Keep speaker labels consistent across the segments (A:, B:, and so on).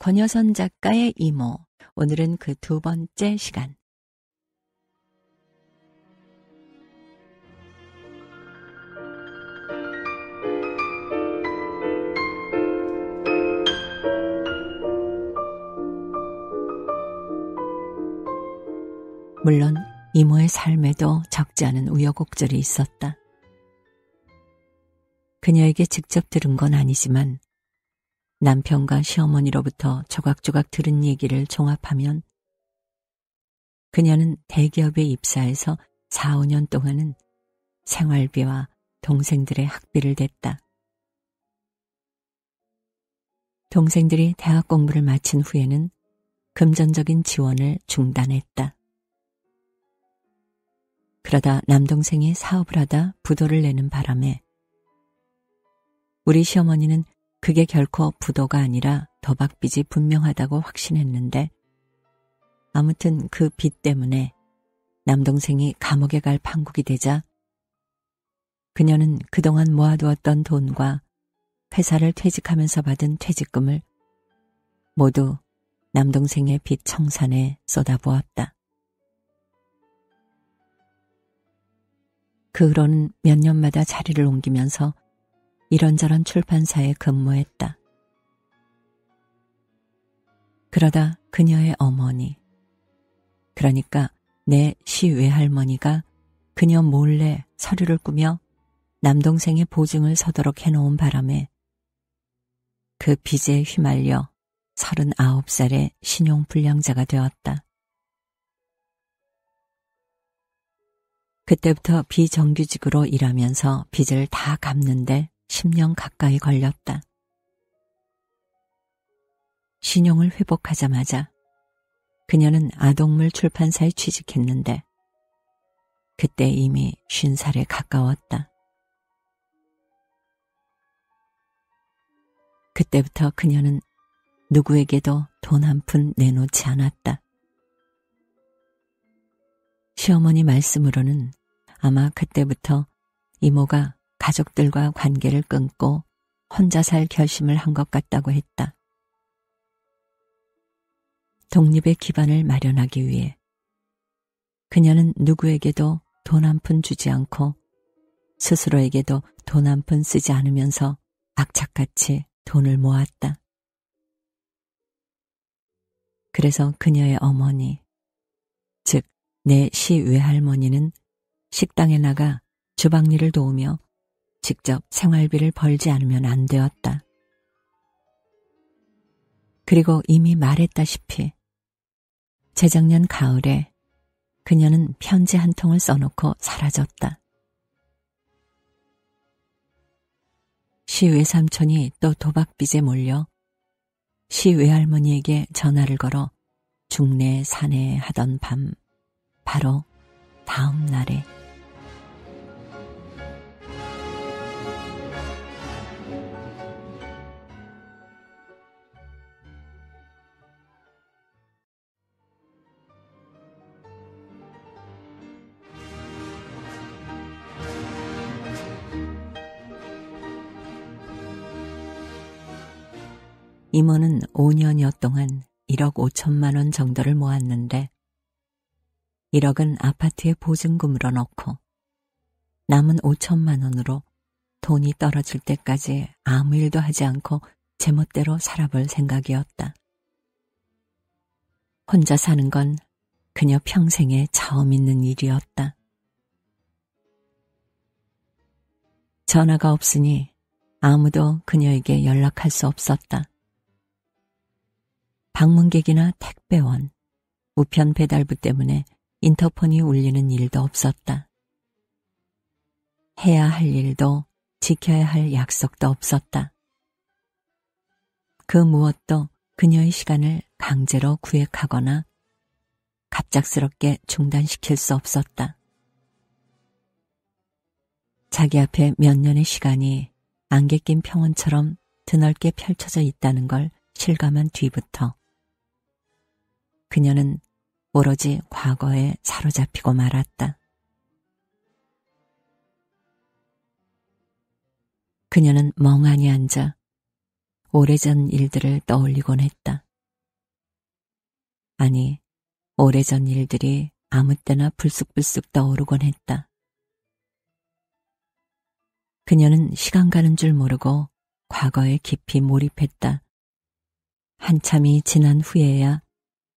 A: 권여선 작가의 이모. 오늘은 그 두 번째 시간. 물론 이모의 삶에도 적지 않은 우여곡절이 있었다. 그녀에게 직접 들은 건 아니지만 남편과 시어머니로부터 조각조각 들은 얘기를 종합하면 그녀는 대기업에 입사해서 4, 5년 동안은 생활비와 동생들의 학비를 댔다. 동생들이 대학 공부를 마친 후에는 금전적인 지원을 중단했다. 그러다 남동생이 사업을 하다 부도를 내는 바람에 우리 시어머니는 그게 결코 부도가 아니라 도박빚이 분명하다고 확신했는데 아무튼 그 빚 때문에 남동생이 감옥에 갈 판국이 되자 그녀는 그동안 모아두었던 돈과 회사를 퇴직하면서 받은 퇴직금을 모두 남동생의 빚 청산에 쏟아부었다. 그 후로는 몇 년마다 자리를 옮기면서 이런저런 출판사에 근무했다. 그러다 그녀의 어머니, 그러니까 내 시외할머니가 그녀 몰래 서류를 꾸며 남동생의 보증을 서도록 해놓은 바람에 그 빚에 휘말려 39살의 신용불량자가 되었다. 그때부터 비정규직으로 일하면서 빚을 다 갚는데 10년 가까이 걸렸다. 신용을 회복하자마자 그녀는 아동물 출판사에 취직했는데 그때 이미 쉰 살에 가까웠다. 그때부터 그녀는 누구에게도 돈 한 푼 내놓지 않았다. 시어머니 말씀으로는 아마 그때부터 이모가 가족들과 관계를 끊고 혼자 살 결심을 한 것 같다고 했다. 독립의 기반을 마련하기 위해 그녀는 누구에게도 돈 한 푼 주지 않고 스스로에게도 돈 한 푼 쓰지 않으면서 악착같이 돈을 모았다. 그래서 그녀의 어머니, 즉, 내 시외할머니는 식당에 나가 주방일을 도우며 직접 생활비를 벌지 않으면 안 되었다. 그리고 이미 말했다시피 재작년 가을에 그녀는 편지 한 통을 써놓고 사라졌다. 시 외삼촌이 또 도박빚에 몰려 시 외할머니에게 전화를 걸어 중내 산에 하던 밤 바로 다음 날에 이모는 5년여 동안 1억 5천만 원 정도를 모았는데 1억은 아파트에 보증금으로 넣고 남은 5천만 원으로 돈이 떨어질 때까지 아무 일도 하지 않고 제멋대로 살아볼 생각이었다. 혼자 사는 건 그녀 평생에 처음 있는 일이었다. 전화가 없으니 아무도 그녀에게 연락할 수 없었다. 방문객이나 택배원, 우편 배달부 때문에 인터폰이 울리는 일도 없었다. 해야 할 일도 지켜야 할 약속도 없었다. 그 무엇도 그녀의 시간을 강제로 구획하거나 갑작스럽게 중단시킬 수 없었다. 자기 앞에 몇 년의 시간이 안개 낀 평원처럼 드넓게 펼쳐져 있다는 걸 실감한 뒤부터 그녀는 오로지 과거에 사로잡히고 말았다. 그녀는 멍하니 앉아 오래전 일들을 떠올리곤 했다. 아니, 오래전 일들이 아무 때나 불쑥불쑥 떠오르곤 했다. 그녀는 시간 가는 줄 모르고 과거에 깊이 몰입했다. 한참이 지난 후에야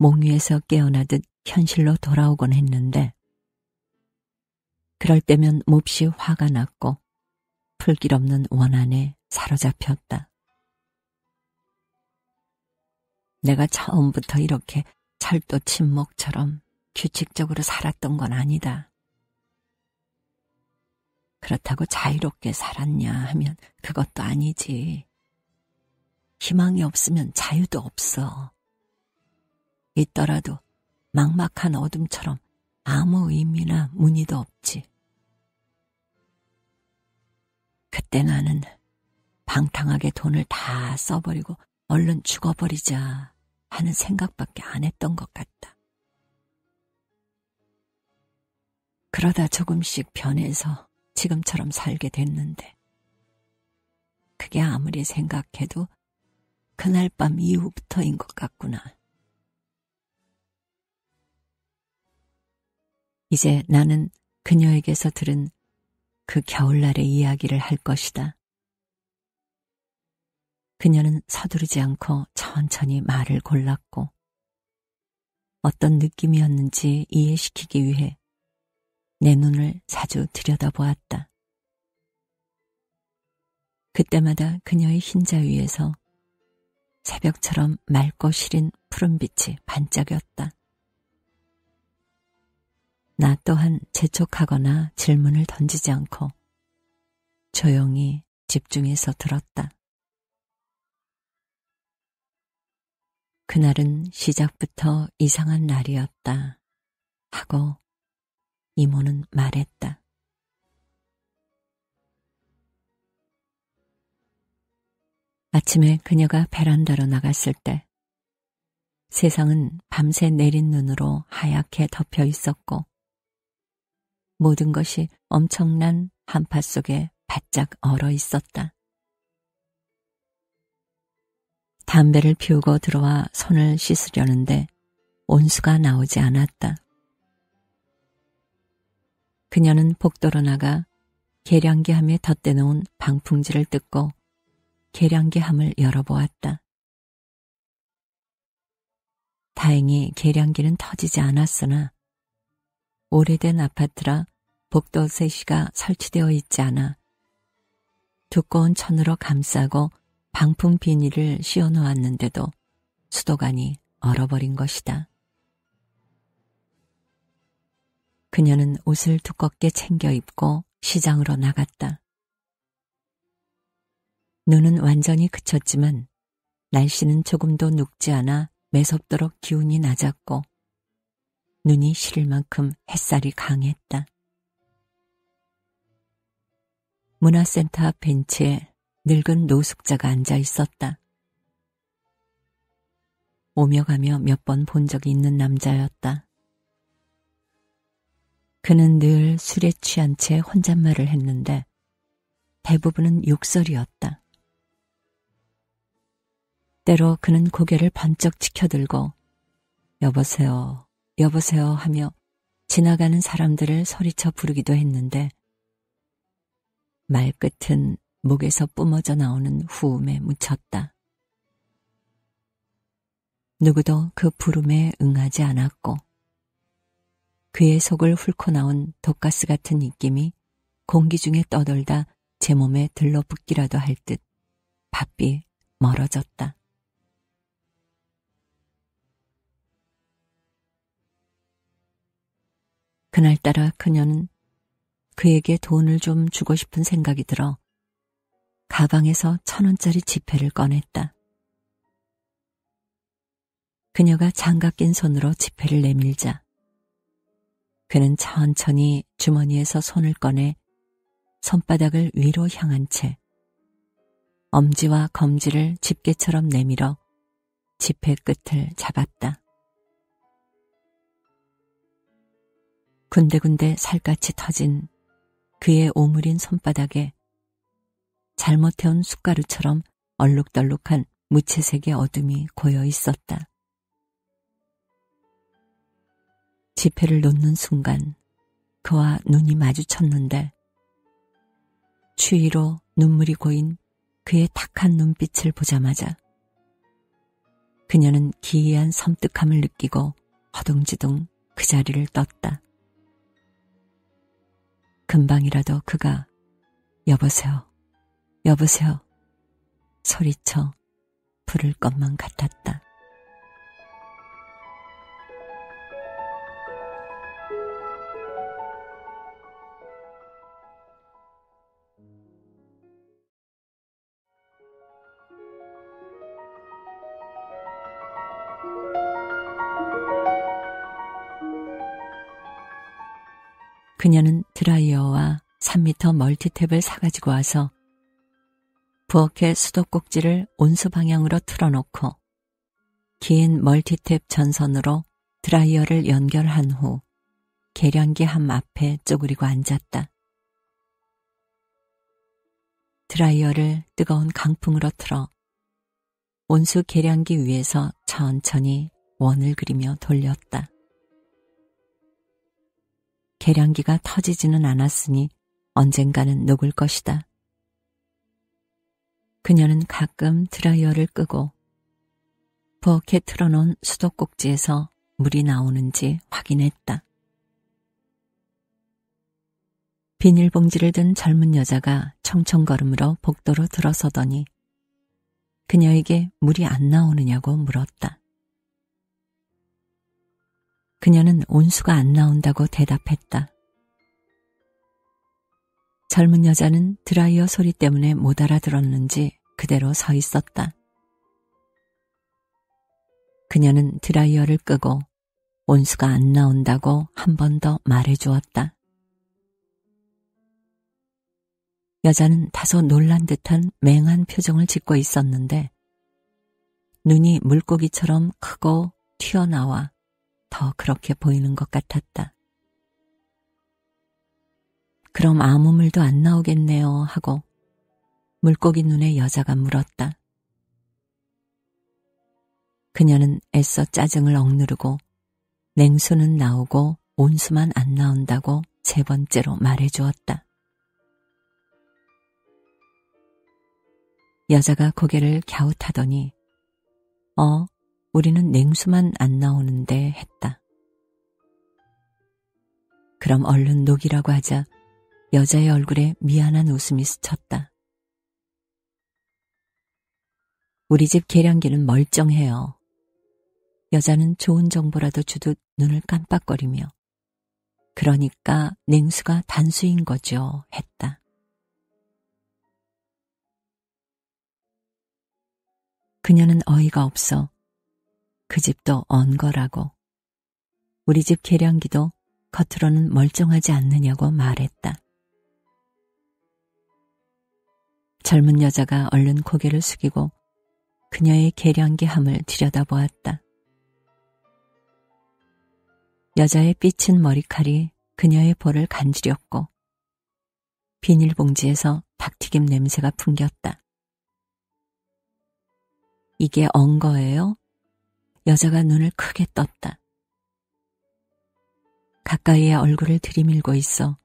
A: 몽위에서 깨어나듯 현실로 돌아오곤 했는데 그럴 때면 몹시 화가 났고 풀길 없는 원한에 사로잡혔다. 내가 처음부터 이렇게 철도 침묵처럼 규칙적으로 살았던 건 아니다. 그렇다고 자유롭게 살았냐 하면 그것도 아니지. 희망이 없으면 자유도 없어. 있더라도 막막한 어둠처럼 아무 의미나 무늬도 없지. 그때 나는 방탕하게 돈을 다 써버리고 얼른 죽어버리자 하는 생각밖에 안 했던 것 같다. 그러다 조금씩 변해서 지금처럼 살게 됐는데, 그게 아무리 생각해도 그날 밤 이후부터인 것 같구나. 이제 나는 그녀에게서 들은 그 겨울날의 이야기를 할 것이다. 그녀는 서두르지 않고 천천히 말을 골랐고 어떤 느낌이었는지 이해시키기 위해 내 눈을 자주 들여다보았다. 그때마다 그녀의 흰자 위에서 새벽처럼 맑고 시린 푸른빛이 반짝였다. 나 또한 재촉하거나 질문을 던지지 않고 조용히 집중해서 들었다. 그날은 시작부터 이상한 날이었다. 하고 이모는 말했다. 아침에 그녀가 베란다로 나갔을 때 세상은 밤새 내린 눈으로 하얗게 덮여 있었고 모든 것이 엄청난 한파 속에 바짝 얼어 있었다. 담배를 피우고 들어와 손을 씻으려는데 온수가 나오지 않았다. 그녀는 복도로 나가 계량기함에 덧대놓은 방풍지를 뜯고 계량기함을 열어보았다. 다행히 계량기는 터지지 않았으나 오래된 아파트라 복도 세시가 설치되어 있지 않아 두꺼운 천으로 감싸고 방풍 비닐을 씌워 놓았는데도 수도관이 얼어버린 것이다. 그녀는 옷을 두껍게 챙겨 입고 시장으로 나갔다. 눈은 완전히 그쳤지만 날씨는 조금도 눕지 않아 매섭도록 기운이 낮았고 눈이 시릴 만큼 햇살이 강했다. 문화센터 앞 벤치에 늙은 노숙자가 앉아 있었다. 오며 가며 몇 번 본 적이 있는 남자였다. 그는 늘 술에 취한 채 혼잣말을 했는데 대부분은 욕설이었다. 때로 그는 고개를 번쩍 치켜들고 여보세요, 여보세요 하며 지나가는 사람들을 소리쳐 부르기도 했는데 말끝은 목에서 뿜어져 나오는 후음에 묻혔다. 누구도 그 부름에 응하지 않았고 그의 속을 훑고 나온 독가스 같은 입김이 공기 중에 떠돌다 제 몸에 들러붙기라도 할 듯 바삐 멀어졌다. 그날따라 그녀는 그에게 돈을 좀 주고 싶은 생각이 들어 가방에서 천 원짜리 지폐를 꺼냈다. 그녀가 장갑 낀 손으로 지폐를 내밀자 그는 천천히 주머니에서 손을 꺼내 손바닥을 위로 향한 채 엄지와 검지를 집게처럼 내밀어 지폐 끝을 잡았다. 군데군데 살갗이 터진 그의 오므린 손바닥에 잘못해온 숟가루처럼 얼룩덜룩한 무채색의 어둠이 고여 있었다. 지폐를 놓는 순간 그와 눈이 마주쳤는데 추위로 눈물이 고인 그의 탁한 눈빛을 보자마자 그녀는 기이한 섬뜩함을 느끼고 허둥지둥 그 자리를 떴다. 금방이라도 그가 여보세요, 여보세요 소리쳐 부를 것만 같았다. 그녀는 드라이어와 3미터 멀티탭을 사가지고 와서 부엌의 수도꼭지를 온수 방향으로 틀어놓고 긴 멀티탭 전선으로 드라이어를 연결한 후 계량기 함 앞에 쪼그리고 앉았다. 드라이어를 뜨거운 강풍으로 틀어 온수 계량기 위에서 천천히 원을 그리며 돌렸다. 계량기가 터지지는 않았으니 언젠가는 녹을 것이다. 그녀는 가끔 드라이어를 끄고 부엌에 틀어놓은 수도꼭지에서 물이 나오는지 확인했다. 비닐봉지를 든 젊은 여자가 청청걸음으로 복도로 들어서더니 그녀에게 물이 안 나오느냐고 물었다. 그녀는 온수가 안 나온다고 대답했다. 젊은 여자는 드라이어 소리 때문에 못 알아들었는지 그대로 서 있었다. 그녀는 드라이어를 끄고 온수가 안 나온다고 한 번 더 말해 주었다. 여자는 다소 놀란 듯한 맹한 표정을 짓고 있었는데 눈이 물고기처럼 크고 튀어나와 더 그렇게 보이는 것 같았다. 그럼 아무 물도 안 나오겠네요 하고 물고기 눈에 여자가 물었다. 그녀는 애써 짜증을 억누르고 냉수는 나오고 온수만 안 나온다고 세 번째로 말해 주었다. 여자가 고개를 갸웃하더니 어, 우리는 냉수만 안 나오는데 했다. 그럼 얼른 녹이라고 하자 여자의 얼굴에 미안한 웃음이 스쳤다. 우리 집 계량기는 멀쩡해요. 여자는 좋은 정보라도 주듯 눈을 깜빡거리며 그러니까 냉수가 단수인 거죠. 했다. 그녀는 어이가 없어 그 집도 언 거라고. 우리 집 계량기도 겉으로는 멀쩡하지 않느냐고 말했다. 젊은 여자가 얼른 고개를 숙이고 그녀의 계량기 함을 들여다보았다. 여자의 삐친 머리칼이 그녀의 볼을 간지렸고 비닐봉지에서 닭튀김 냄새가 풍겼다. 이게 언 거예요? 여자가 눈을 크게 떴다. 가까이에 얼굴을 들이밀고 있어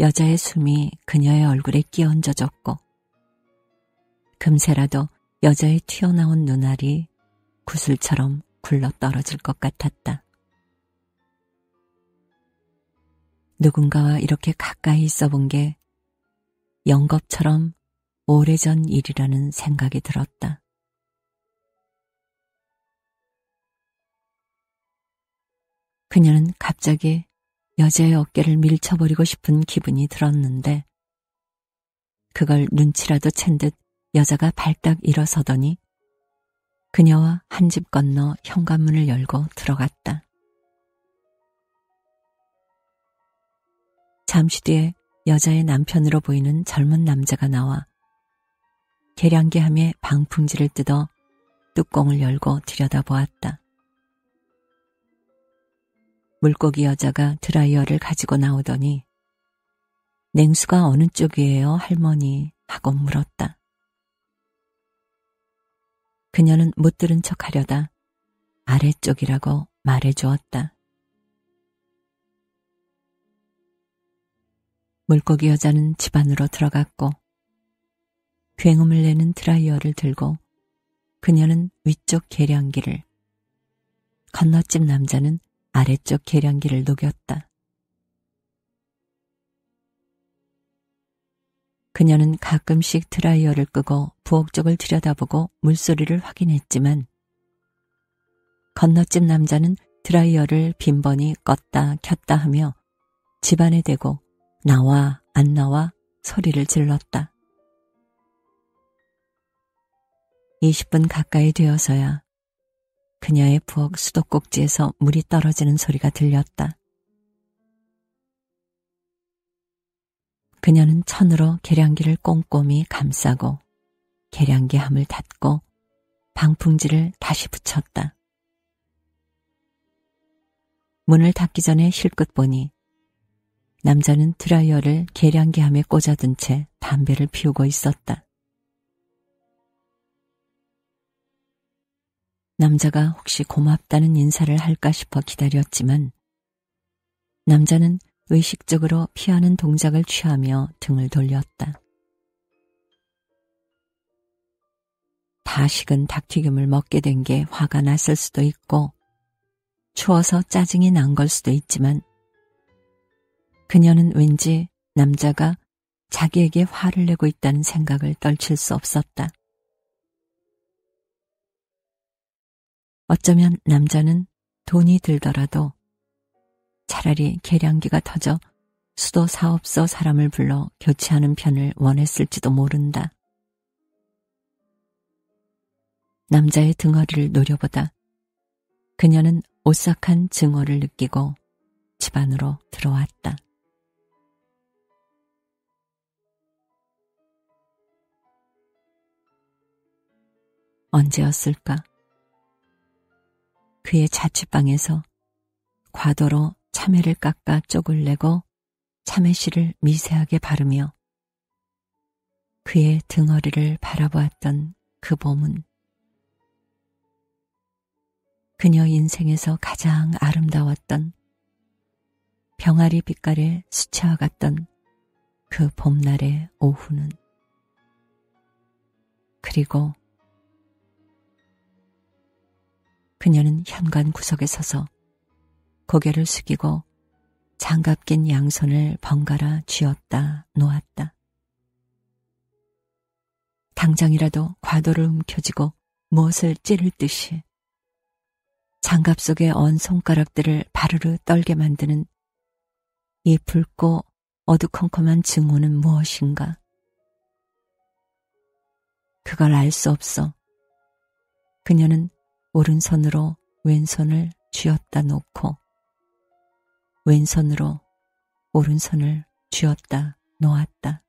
A: 여자의 숨이 그녀의 얼굴에 끼얹어졌고 금세라도 여자의 튀어나온 눈알이 구슬처럼 굴러 떨어질 것 같았다. 누군가와 이렇게 가까이 있어 본 게 영겁처럼 오래전 일이라는 생각이 들었다. 그녀는 갑자기 여자의 어깨를 밀쳐버리고 싶은 기분이 들었는데 그걸 눈치라도 챈 듯 여자가 발딱 일어서더니 그녀와 한 집 건너 현관문을 열고 들어갔다. 잠시 뒤에 여자의 남편으로 보이는 젊은 남자가 나와 계량기함에 방풍지를 뜯어 뚜껑을 열고 들여다보았다. 물고기 여자가 드라이어를 가지고 나오더니 냉수가 어느 쪽이에요, 할머니? 하고 물었다. 그녀는 못 들은 척 하려다 아래쪽이라고 말해 주었다. 물고기 여자는 집 안으로 들어갔고 굉음을 내는 드라이어를 들고 그녀는 위쪽 계량기를 건너집 남자는 아래쪽 계량기를 녹였다. 그녀는 가끔씩 드라이어를 끄고 부엌 쪽을 들여다보고 물소리를 확인했지만 건너집 남자는 드라이어를 빈번히 껐다 켰다 하며 집안에 대고 나와 안 나와 소리를 질렀다. 20분 가까이 되어서야 그녀의 부엌 수도꼭지에서 물이 떨어지는 소리가 들렸다. 그녀는 천으로 계량기를 꼼꼼히 감싸고 계량기 함을 닫고 방풍지를 다시 붙였다. 문을 닫기 전에 실끝 보니 남자는 드라이어를 계량기 함에 꽂아둔 채 담배를 피우고 있었다. 남자가 혹시 고맙다는 인사를 할까 싶어 기다렸지만 남자는 의식적으로 피하는 동작을 취하며 등을 돌렸다. 다 식은 닭튀김을 먹게 된 게 화가 났을 수도 있고 추워서 짜증이 난 걸 수도 있지만 그녀는 왠지 남자가 자기에게 화를 내고 있다는 생각을 떨칠 수 없었다. 어쩌면 남자는 돈이 들더라도 차라리 계량기가 터져 수도 사업소 사람을 불러 교체하는 편을 원했을지도 모른다. 남자의 등허리를 노려보다 그녀는 오싹한 증오를 느끼고 집 안으로 들어왔다. 언제였을까? 그의 자취방에서 과도로 참외를 깎아 쪽을 내고 참외씨를 미세하게 바르며 그의 등허리를 바라보았던 그 봄은 그녀 인생에서 가장 아름다웠던 병아리 빛깔의 수채화 같던 그 봄날의 오후는 그리고 그녀는 현관 구석에 서서 고개를 숙이고 장갑 낀 양손을 번갈아 쥐었다 놓았다. 당장이라도 과도를 움켜쥐고 무엇을 찌를 듯이 장갑 속에 언 손가락들을 바르르 떨게 만드는 이 붉고 어두컴컴한 증오는 무엇인가? 그걸 알 수 없어. 그녀는 오른손으로 왼손을 쥐었다 놓고 왼손으로 오른손을 쥐었다 놓았다.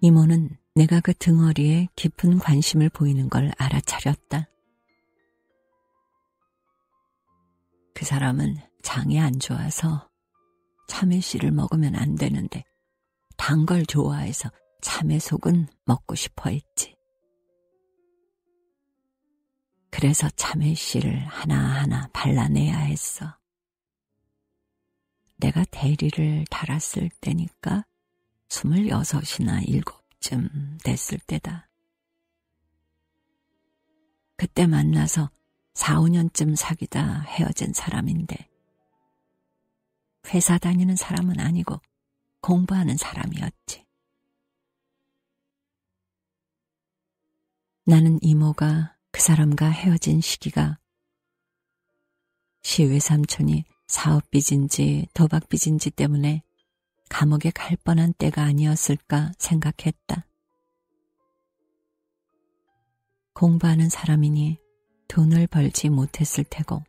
A: 이모는 내가 그 등허리에 깊은 관심을 보이는 걸 알아차렸다. 그 사람은 장이 안 좋아서 참외 씨를 먹으면 안 되는데 단 걸 좋아해서 참외 속은 먹고 싶어 했지. 그래서 참외 씨를 하나하나 발라내야 했어. 내가 대리를 달았을 때니까 스물여섯이나 일곱쯤 됐을 때다. 그때 만나서 4, 5년쯤 사귀다 헤어진 사람인데 회사 다니는 사람은 아니고 공부하는 사람이었지. 나는 이모가 그 사람과 헤어진 시기가 시외 삼촌이 사업 빚인지 도박 빚인지 때문에 감옥에 갈 뻔한 때가 아니었을까 생각했다. 공부하는 사람이니 돈을 벌지 못했을 테고,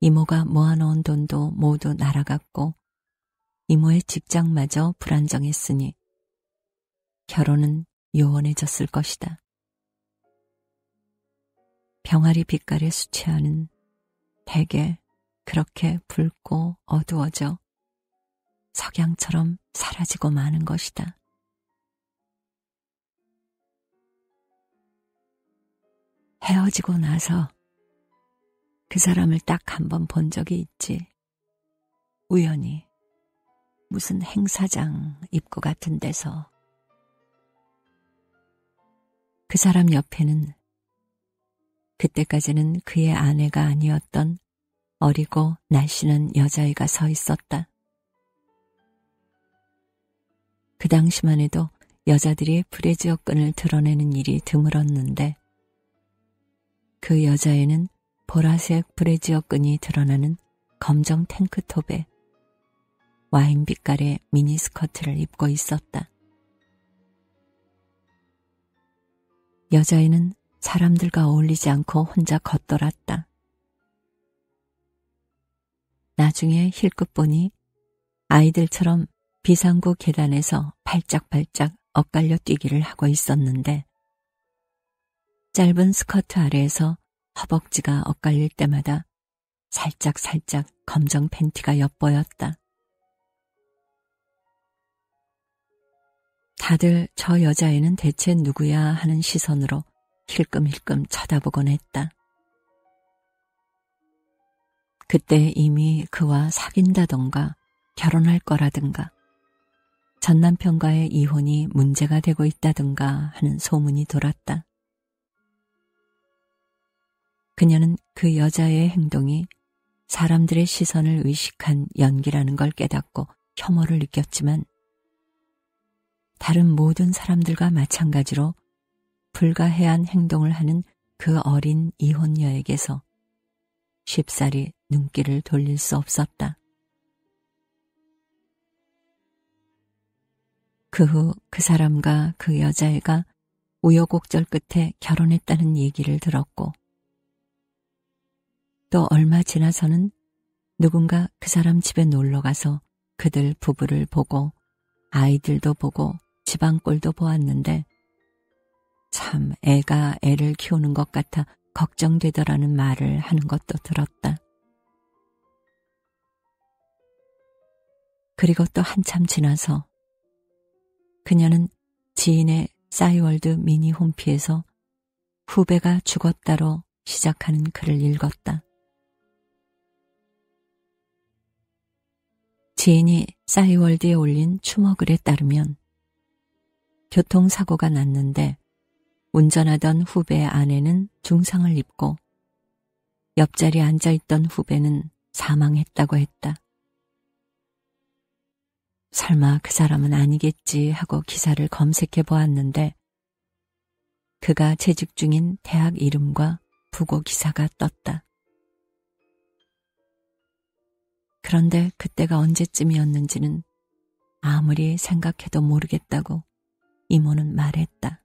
A: 이모가 모아놓은 돈도 모두 날아갔고, 이모의 직장마저 불안정했으니, 결혼은 요원해졌을 것이다. 병아리 빛깔의 수채화는 대개 그렇게 붉고 어두워져 석양처럼 사라지고 마는 것이다. 헤어지고 나서 그 사람을 딱 한 번 본 적이 있지. 우연히 무슨 행사장 입구 같은 데서 그 사람 옆에는 그때까지는 그의 아내가 아니었던 어리고 날씬한 여자애가 서 있었다. 그 당시만 해도 여자들이 브레지어 끈을 드러내는 일이 드물었는데 그 여자애는 보라색 브레지어 끈이 드러나는 검정 탱크톱에 와인 빛깔의 미니스커트를 입고 있었다. 여자애는 사람들과 어울리지 않고 혼자 걷돌았다. 나중에 힐끗 보니 아이들처럼 비상구 계단에서 발짝발짝 엇갈려 뛰기를 하고 있었는데 짧은 스커트 아래에서 허벅지가 엇갈릴 때마다 살짝살짝 검정 팬티가 엿보였다. 다들 저 여자애는 대체 누구야 하는 시선으로 힐끔힐끔 쳐다보곤 했다. 그때 이미 그와 사귄다던가 결혼할 거라든가 전 남편과의 이혼이 문제가 되고 있다든가 하는 소문이 돌았다. 그녀는 그 여자의 행동이 사람들의 시선을 의식한 연기라는 걸 깨닫고 혐오를 느꼈지만 다른 모든 사람들과 마찬가지로 불가해한 행동을 하는 그 어린 이혼녀에게서 쉽사리 눈길을 돌릴 수 없었다. 그 후그 그 사람과 그 여자애가 우여곡절 끝에 결혼했다는 얘기를 들었고 또 얼마 지나서는 누군가 그 사람 집에 놀러 가서 그들 부부를 보고 아이들도 보고 집안꼴도 보았는데 참 애가 애를 키우는 것 같아 걱정되더라는 말을 하는 것도 들었다. 그리고 또 한참 지나서 그녀는 지인의 싸이월드 미니 홈피에서 후배가 죽었다로 시작하는 글을 읽었다. 지인이 싸이월드에 올린 추모글에 따르면 교통사고가 났는데 운전하던 후배의 아내는 중상을 입고 옆자리에 앉아있던 후배는 사망했다고 했다. 설마 그 사람은 아니겠지 하고 기사를 검색해 보았는데 그가 재직 중인 대학 이름과 부고 기사가 떴다. 그런데 그때가 언제쯤이었는지는 아무리 생각해도 모르겠다고 이모는 말했다.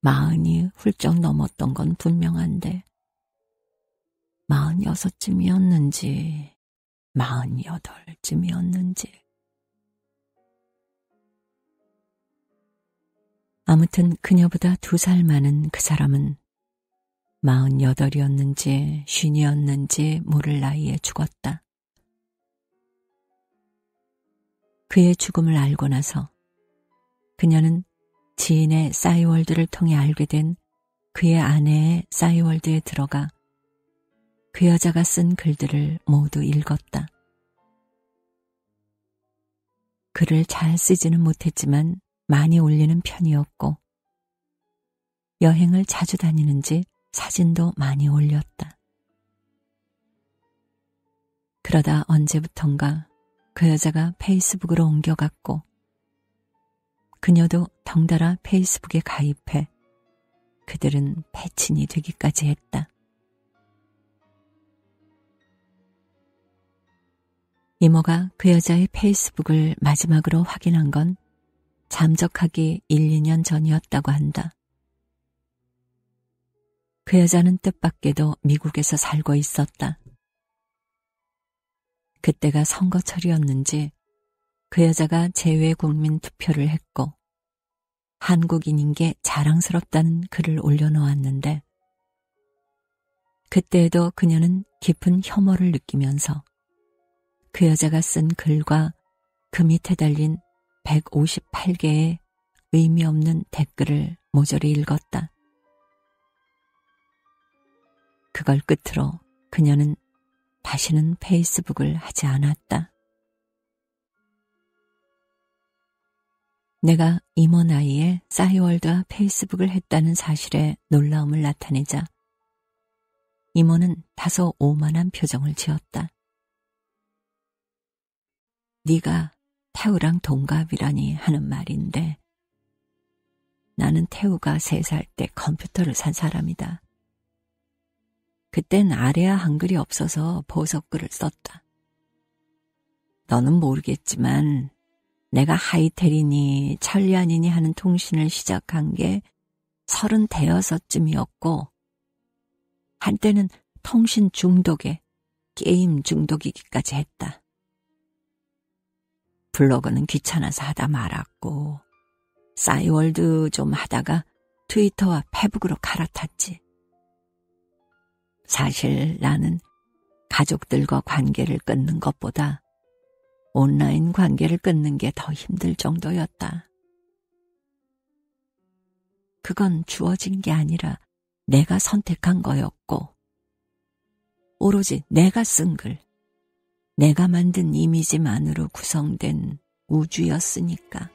A: 마흔이 훌쩍 넘었던 건 분명한데 마흔여섯쯤이었는지 마흔여덟쯤이었는지 아무튼 그녀보다 두 살 많은 그 사람은 마흔여덟이었는지 쉰이었는지 모를 나이에 죽었다. 그의 죽음을 알고 나서 그녀는 지인의 싸이월드를 통해 알게 된 그의 아내의 싸이월드에 들어가 그 여자가 쓴 글들을 모두 읽었다. 글을 잘 쓰지는 못했지만 많이 올리는 편이었고 여행을 자주 다니는지 사진도 많이 올렸다. 그러다 언제부턴가 그 여자가 페이스북으로 옮겨갔고 그녀도 덩달아 페이스북에 가입해 그들은 패친이 되기까지 했다. 이모가 그 여자의 페이스북을 마지막으로 확인한 건 잠적하기 1, 2년 전이었다고 한다. 그 여자는 뜻밖에도 미국에서 살고 있었다. 그때가 선거철이었는지 그 여자가 재외 국민 투표를 했고 한국인인 게 자랑스럽다는 글을 올려놓았는데 그때에도 그녀는 깊은 혐오를 느끼면서 그 여자가 쓴 글과 그 밑에 달린 158개의 의미 없는 댓글을 모조리 읽었다. 그걸 끝으로 그녀는 다시는 페이스북을 하지 않았다. 내가 이모 나이에 싸이월드와 페이스북을 했다는 사실에 놀라움을 나타내자 이모는 다소 오만한 표정을 지었다. 네가 태우랑 동갑이라니 하는 말인데 나는 태우가 세 살 때 컴퓨터를 산 사람이다. 그땐 아래아 한글이 없어서 보석글을 썼다. 너는 모르겠지만 내가 하이텔이니 천리안이니 하는 통신을 시작한 게 서른 대여섯쯤이었고 한때는 통신 중독에 게임 중독이기까지 했다. 블로그는 귀찮아서 하다 말았고 싸이월드 좀 하다가 트위터와 페북으로 갈아탔지. 사실 나는 가족들과 관계를 끊는 것보다 온라인 관계를 끊는 게 더 힘들 정도였다. 그건 주어진 게 아니라 내가 선택한 거였고, 오로지 내가 쓴 글, 내가 만든 이미지만으로 구성된 우주였으니까.